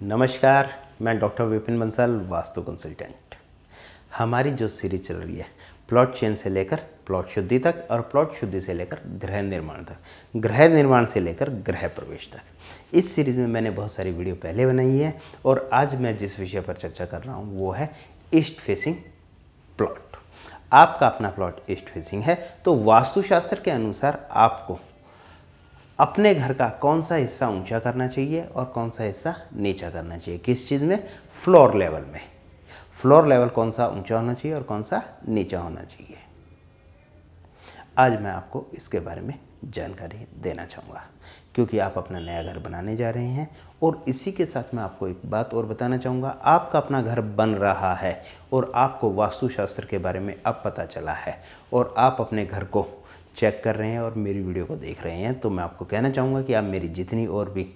नमस्कार, मैं doctor Vipin Bansal, vastu consultant. हमारी जो सीरीज़ चल रही है, प्लॉट चेन से लेकर प्लॉट शुद्धि तक और प्लॉट शुद्धि से लेकर गृह निर्माण तक गृह निर्माण से लेकर गृह प्रवेश तक। इस सीरीज़ में मैंने बहुत सारी वीडियो पहले बनाई है और आज मैं जिस विषय पर चर्चा कर रहा हूँ, वो है ईस्ट फेसिंग प्लॉट। आपका अपना प्लॉट ईस्ट फेसिंग है तो वास्तुशास्त्र के अनुसार आपको अपने घर का कौन सा हिस्सा ऊँचा करना चाहिए और कौन सा हिस्सा नीचा करना चाहिए? किस चीज़ में? फ्लोर लेवल में। फ्लोर लेवल कौन सा ऊँचा होना चाहिए और कौन सा नीचा होना चाहिए? आज मैं आपको इसके बारे में जानकारी देना चाहूँगा, क्योंकि आप अपना नया घर बनाने जा रहे हैं और इसी के साथ मैं आपको एक बात और बताना चाहूँगा। आपका अपना घर बन रहा है और आपको वास्तुशास्त्र के बारे में अब पता चला है और आप अपने घर को चेक कर रहे हैं और मेरी वीडियो को देख रहे हैं। तो मैं आपको कहना चाहूँगा कि आप मेरी जितनी और भी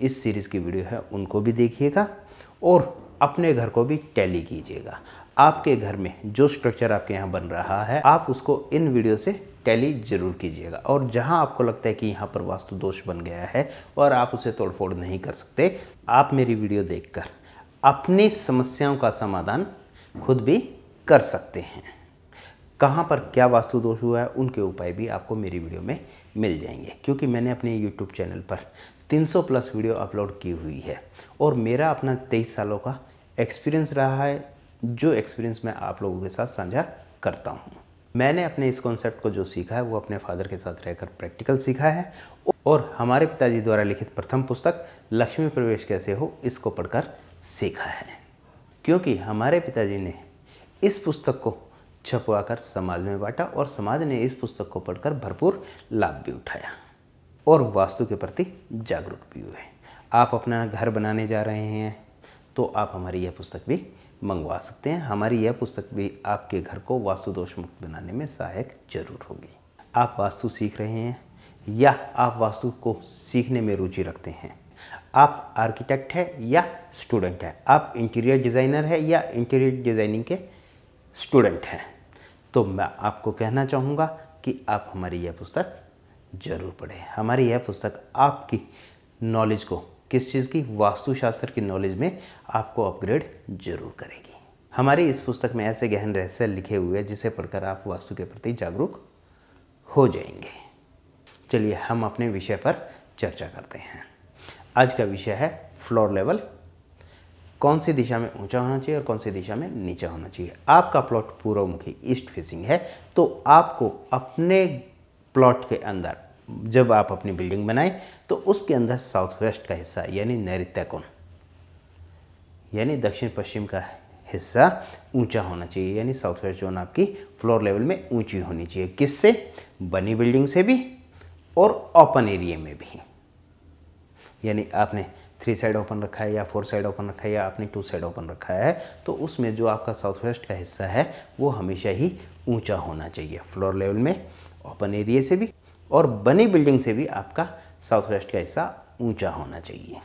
इस सीरीज़ की वीडियो है, उनको भी देखिएगा और अपने घर को भी टैली कीजिएगा। आपके घर में जो स्ट्रक्चर आपके यहाँ बन रहा है, आप उसको इन वीडियो से टैली ज़रूर कीजिएगा। और जहाँ आपको लगता है कि यहाँ पर वास्तु दोष बन गया है और आप उसे तोड़फोड़ नहीं कर सकते, आप मेरी वीडियो देखकर अपनी समस्याओं का समाधान खुद भी कर सकते हैं। कहाँ पर क्या वास्तु दोष हुआ है, उनके उपाय भी आपको मेरी वीडियो में मिल जाएँगे। क्योंकि मैंने अपने यूट्यूब चैनल पर 300 प्लस वीडियो अपलोड की हुई है और मेरा अपना तेईस सालों का एक्सपीरियंस रहा है, जो एक्सपीरियंस मैं आप लोगों के साथ साझा करता हूँ। मैंने अपने इस कॉन्सेप्ट को जो सीखा है, वो अपने फादर के साथ रहकर प्रैक्टिकल सीखा है और हमारे पिताजी द्वारा लिखित प्रथम पुस्तक, लक्ष्मी प्रवेश कैसे हो, इसको पढ़कर सीखा है। क्योंकि हमारे पिताजी ने इस पुस्तक को छपवाकर समाज में बांटा और समाज ने इस पुस्तक को पढ़कर भरपूर लाभ भी उठाया और वास्तु के प्रति जागरूक भी हुए। आप अपना घर बनाने जा रहे हैं तो आप हमारी यह पुस्तक भी मंगवा सकते हैं। हमारी यह पुस्तक भी आपके घर को वास्तु दोष मुक्त बनाने में सहायक ज़रूर होगी। आप वास्तु सीख रहे हैं या आप वास्तु को सीखने में रुचि रखते हैं? आप आर्किटेक्ट है या स्टूडेंट है? आप इंटीरियर डिज़ाइनर है या इंटीरियर डिज़ाइनिंग के स्टूडेंट हैं? तो मैं आपको कहना चाहूँगा कि आप हमारी यह पुस्तक ज़रूर पढ़ें। हमारी यह पुस्तक आपकी नॉलेज को, किस चीज़ की, वास्तुशास्त्र की नॉलेज में आपको अपग्रेड ज़रूर करेगी। हमारी इस पुस्तक में ऐसे गहन रहस्य लिखे हुए हैं जिसे पढ़कर आप वास्तु के प्रति जागरूक हो जाएँगे। चलिए हम अपने विषय पर चर्चा करते हैं। आज का विषय है फ्लोर लेवल कौन सी दिशा में ऊँचा होना चाहिए और कौन सी दिशा में नीचा होना चाहिए। आपका प्लॉट पूर्वमुखी ईस्ट फेसिंग है तो आपको अपने प्लॉट के अंदर, जब आप अपनी बिल्डिंग बनाएँ तो उसके अंदर साउथ वेस्ट का हिस्सा, यानी नैत्य कोण, यानी दक्षिण पश्चिम का हिस्सा ऊँचा होना चाहिए, यानी साउथ वेस्ट जोन आपकी फ्लोर लेवल में ऊँची होनी चाहिए। किससे? बनी बिल्डिंग से भी और ओपन एरिया में भी। यानी आपने थ्री साइड ओपन रखा है या फोर साइड ओपन रखा है या आपने टू साइड ओपन रखा है तो उसमें जो आपका साउथ वेस्ट का हिस्सा है, वो हमेशा ही ऊँचा होना चाहिए। फ्लोर लेवल में, ओपन एरिया से भी और बनी बिल्डिंग से भी आपका साउथ वेस्ट का हिस्सा ऊँचा होना चाहिए।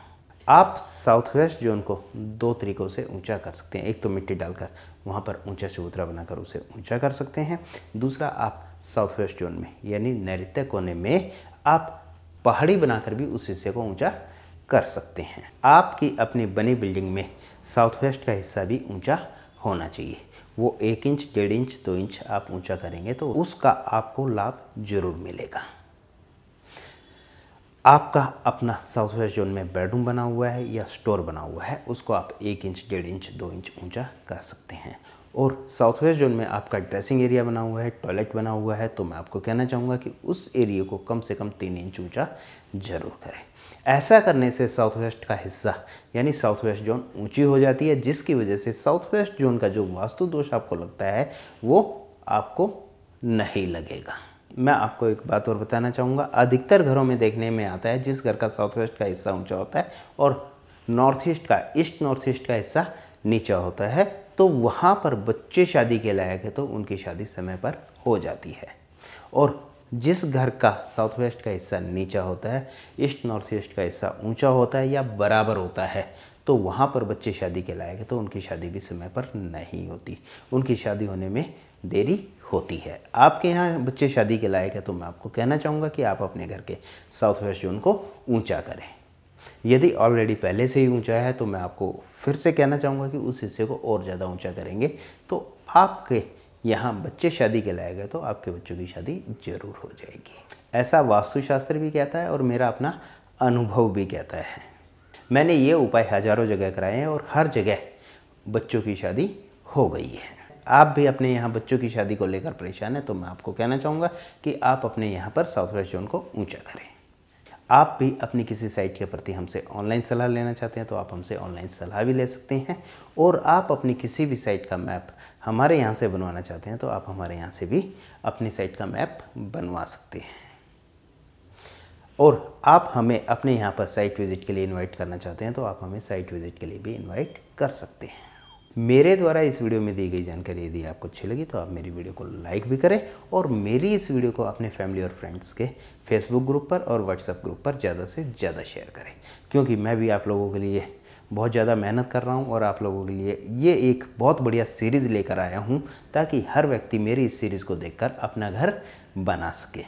आप साउथ वेस्ट जोन को दो तरीक़ों से ऊँचा कर सकते हैं। एक तो मिट्टी डालकर, वहाँ पर ऊँचा चबूतरा बनाकर उसे ऊँचा कर सकते हैं। दूसरा, आप साउथ वेस्ट जोन में, यानी नैत्य कोने में, आप पहाड़ी बनाकर भी उस हिस्से को ऊँचा कर सकते हैं। आपकी अपनी बनी बिल्डिंग में साउथ वेस्ट का हिस्सा भी ऊँचा होना चाहिए। वो एक इंच, डेढ़ इंच, दो इंच आप ऊँचा करेंगे तो उसका आपको लाभ ज़रूर मिलेगा। आपका अपना साउथ वेस्ट जोन में बेडरूम बना हुआ है या स्टोर बना हुआ है, उसको आप एक इंच, डेढ़ इंच, दो इंच ऊँचा कर सकते हैं। और साउथ वेस्ट जोन में आपका ड्रेसिंग एरिया बना हुआ है, टॉयलेट बना हुआ है तो मैं आपको कहना चाहूँगा कि उस एरिया को कम से कम तीन इंच ऊँचा ज़रूर करें। ऐसा करने से साउथ वेस्ट का हिस्सा, यानी साउथ वेस्ट जोन ऊँची हो जाती है, जिसकी वजह से साउथ वेस्ट जोन का जो वास्तु दोष आपको लगता है, वो आपको नहीं लगेगा। मैं आपको एक बात और बताना चाहूँगा, अधिकतर घरों में देखने में आता है, जिस घर का साउथ वेस्ट का हिस्सा ऊँचा होता है और नॉर्थ ईस्ट का, ईस्ट नॉर्थ ईस्ट का हिस्सा नीचा होता है तो वहाँ पर बच्चे शादी के लायक है तो उनकी शादी समय पर हो जाती है। और जिस घर का साउथ वेस्ट का हिस्सा नीचा होता है ईस्ट नॉर्थ ईस्ट का हिस्सा ऊँचा होता है या बराबर होता है तो वहाँ पर बच्चे शादी के लायक है तो उनकी शादी भी समय पर नहीं होती। उनकी शादी होने में देरी होती है। आपके यहाँ बच्चे शादी के लायक है तो मैं आपको कहना चाहूँगा कि आप अपने घर के साउथ वेस्ट जोन को ऊँचा करें। यदि ऑलरेडी पहले से ही ऊँचा है तो मैं आपको फिर से कहना चाहूँगा कि उस हिस्से को और ज़्यादा ऊँचा करेंगे। तो आपके यहाँ बच्चे शादी के लाए गए तो आपके बच्चों की शादी ज़रूर हो जाएगी। ऐसा वास्तुशास्त्र भी कहता है और मेरा अपना अनुभव भी कहता है। मैंने ये उपाय हज़ारों जगह कराए हैं और हर जगह बच्चों की शादी हो गई है। आप भी अपने यहाँ बच्चों की शादी को लेकर परेशान हैं तो मैं आपको कहना चाहूँगा कि आप अपने यहाँ पर साउथ वेस्ट जोन को ऊँचा करें। आप भी अपनी किसी साइट के प्रति हमसे ऑनलाइन सलाह लेना चाहते हैं तो आप हमसे ऑनलाइन सलाह भी ले सकते हैं। और आप अपनी किसी भी साइट का मैप हमारे यहाँ से बनवाना चाहते हैं तो आप हमारे यहाँ से भी अपनी साइट का मैप बनवा सकते हैं। और आप हमें अपने यहाँ पर साइट विज़िट के लिए इनवाइट करना चाहते हैं तो आप हमें साइट विज़िट के लिए भी इनवाइट कर सकते हैं। मेरे द्वारा इस वीडियो में दी गई जानकारी यदि आपको अच्छी लगी तो आप मेरी वीडियो को लाइक भी करें और मेरी इस वीडियो को अपने फैमिली और फ्रेंड्स के फेसबुक ग्रुप पर और व्हाट्सएप ग्रुप पर ज़्यादा से ज़्यादा शेयर करें। क्योंकि मैं भी आप लोगों के लिए बहुत ज़्यादा मेहनत कर रहा हूँ और आप लोगों के लिए ये एक बहुत बढ़िया सीरीज़ लेकर आया हूँ ताकि हर व्यक्ति मेरी इस सीरीज़ को देखकर अपना घर बना सके।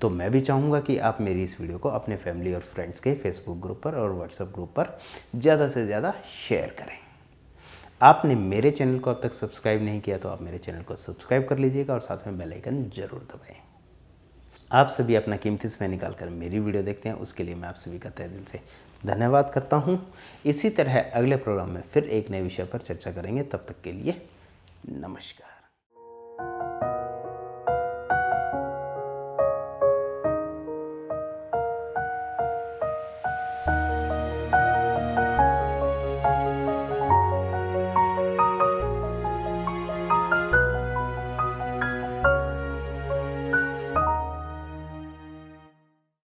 तो मैं भी चाहूँगा कि आप मेरी इस वीडियो को अपने फैमिली और फ्रेंड्स के फेसबुक ग्रुप पर और व्हाट्सएप ग्रुप पर ज़्यादा से ज़्यादा शेयर करें। आपने मेरे चैनल को अब तक सब्सक्राइब नहीं किया तो आप मेरे चैनल को सब्सक्राइब कर लीजिएगा और साथ में बेल आइकन ज़रूर दबाएँ। आप सभी अपना कीमती समय निकाल कर मेरी वीडियो देखते हैं, उसके लिए मैं आप सभी का तय दिल से धन्यवाद करता हूँ। इसी तरह अगले प्रोग्राम में फिर एक नए विषय पर चर्चा करेंगे, तब तक के लिए नमस्कार।